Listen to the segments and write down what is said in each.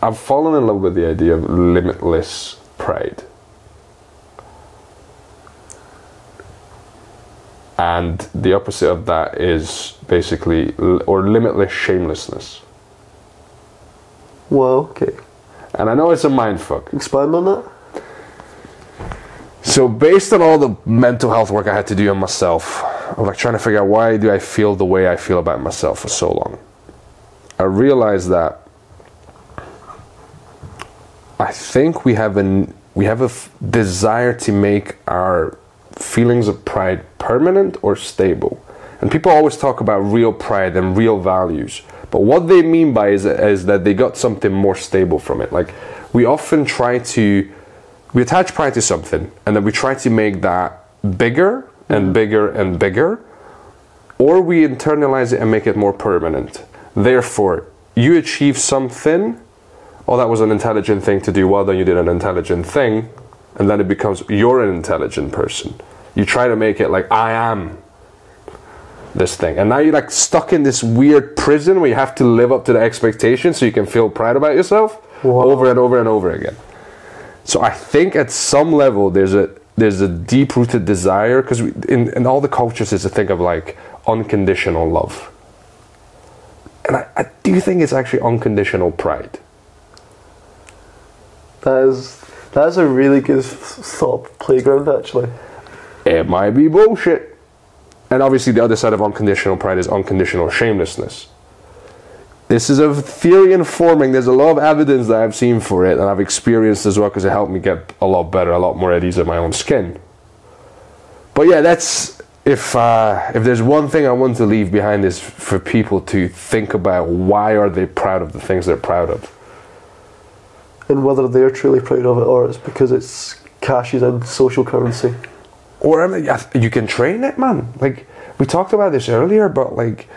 I've fallen in love with the idea of limitless pride. And the opposite of that is basically, or limitless shamelessness. Well, okay. And I know it's a mind fuck. Expand on that. So based on all the mental health work I had to do on myself, I'm like trying to figure out why do I feel the way I feel about myself for so long. I realized that I think we have an we have a f- desire to make our feelings of pride permanent or stable. And people always talk about real pride and real values. But what they mean by is, is that they got something more stable from it. Like we often try to we attach pride to something and then we try to make that bigger and mm. bigger and bigger or we internalize it and make it more permanent therefore you achieve something oh that was an intelligent thing to do well done you did an intelligent thing and then it becomes you're an intelligent person you try to make it like i am this thing and now you're like stuck in this weird prison where you have to live up to the expectations so you can feel proud about yourself Wow. over and over and over again so I think at some level there's a there's a deep rooted desire because in, in all the cultures there's a thing of like unconditional love. And I, I do think it's actually unconditional pride. That is that is a really good thought playground actually. It might be bullshit. And obviously the other side of unconditional pride is unconditional shamelessness. This is a theory informing. There's a lot of evidence that I've seen for it, and I've experienced as well because it helped me get a lot better, a lot more at ease in my own skin. But yeah, that's if uh, if there's one thing I want to leave behind is for people to think about why are they proud of the things they're proud of. And whether they're truly proud of it or it's because it's cashes in social currency. Or I mean, you can train it, man. Like we talked about this earlier, but like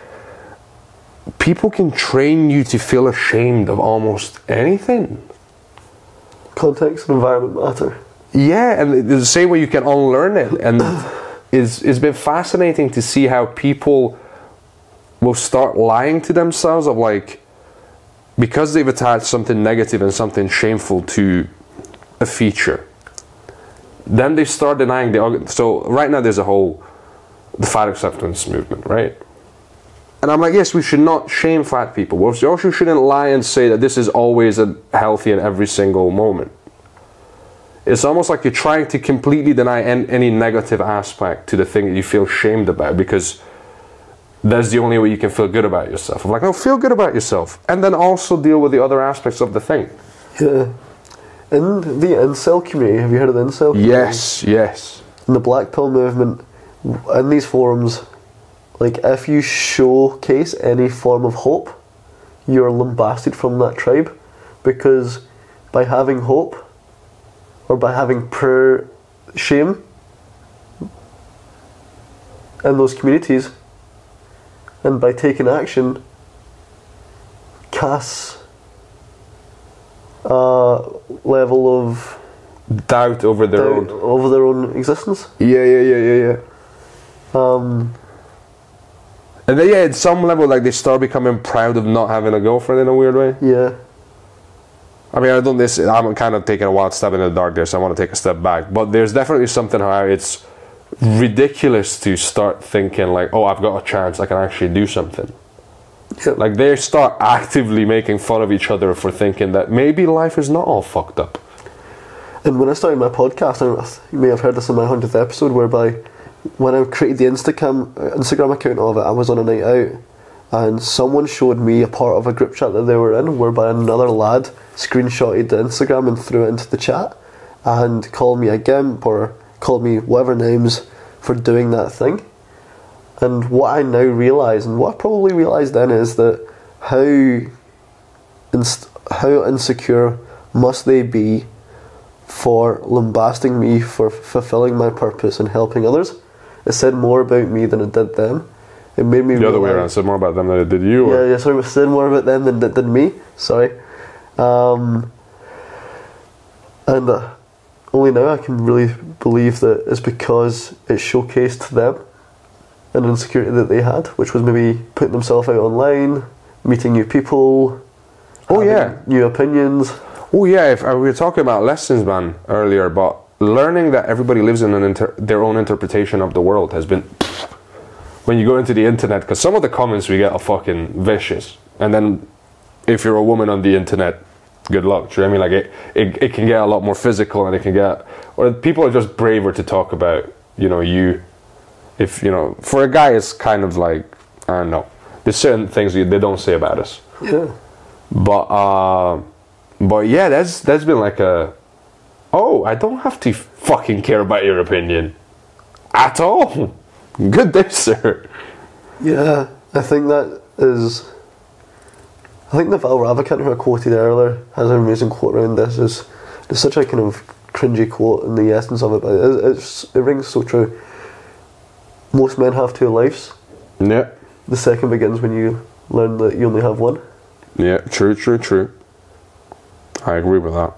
people can train you to feel ashamed of almost anything. Context and environment matter. Yeah, and the same way you can unlearn it, and it's it's been fascinating to see how people will start lying to themselves of like because they've attached something negative and something shameful to a feature. Then they start denying the. So right now there's a whole the fat acceptance movement, right? And I'm like, yes, we should not shame fat people. We also shouldn't lie and say that this is always a healthy in every single moment it's almost like you're trying to completely deny any negative aspect to the thing that you feel shamed about because that's the only way you can feel good about yourself. I'm like, no, feel good about yourself, and then also deal with the other aspects of the thing. Yeah. In the incel community, have you heard of the incel community? Yes, yes. In the black pill movement, in these forums, like if you showcase any form of hope, you're lambasted from that tribe because by having hope or by having prayer shame in those communities and by taking action casts a level of Doubt over their doubt own. over their own existence. Yeah, yeah, yeah, yeah, yeah. Um, And then, yeah, at some level, like they start becoming proud of not having a girlfriend in a weird way. yeah, I mean, I've done this. I'm kind of taking a wild step in the dark there, so I want to take a step back. But there's definitely something how it's ridiculous to start thinking like, "Oh, I've got a chance. I can actually do something." yeah. Like they start actively making fun of each other for thinking that maybe life is not all fucked up. And when I started my podcast, I, you may have heard this in my hundredth episode, whereby when I created the Instagram uh, Instagram account of it, I was on a night out, and someone showed me a part of a group chat that they were in, whereby another lad screenshotted the Instagram and threw it into the chat, and called me a gimp or called me whatever names for doing that thing. And what I now realise, and what I probably realised then, is that how inst- how insecure must they be for lambasting me for fulfilling my purpose and helping others. It said more about me than it did them. It made me The other way around, said more about them than it did you. Yeah, Or, yeah. Sorry, it said more about them than than, than me. Sorry. Um, and uh, only now I can really believe that it's because it showcased them an insecurity that they had, which was maybe putting themselves out online, meeting new people, Oh, yeah. new opinions. Oh yeah, if uh, we were talking about lessons, man, earlier, but learning that everybody lives in an inter- their own interpretation of the world has been. When you go into the internet, because some of the comments we get are fucking vicious, and then if you're a woman on the internet, good luck. Do you know what I mean? Like it, it, it can get a lot more physical, and it can get, or people are just braver to talk about, you know, you. If you know, for a guy, it's kind of like I don't know. There's certain things you- they don't say about us. Yeah. But uh, but yeah, that's that's been like a oh, I don't have to fucking care about your opinion at all. Good day, sir. Yeah, I think that is. I think Naval Ravikant, who I quoted earlier, has an amazing quote around this. Is it's such a kind of cringy quote in the essence of it, but it, it's, it rings so true. Most men have two lives. Yeah, The second begins when you learn that you only have one. yeah, true, true, true. I agree with that.